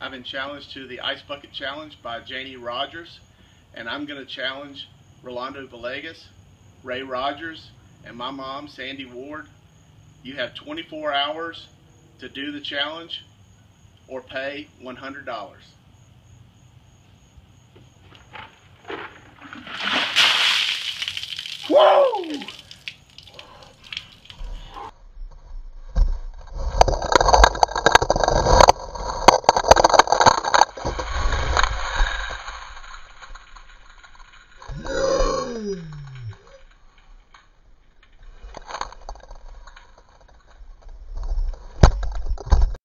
I've been challenged to the Ice Bucket Challenge by Janie Rogers, and I'm going to challenge Rolando Villegas, Ray Rogers, and my mom, Sandy Ward. You have 24 hours to do the challenge or pay $100. Whoa!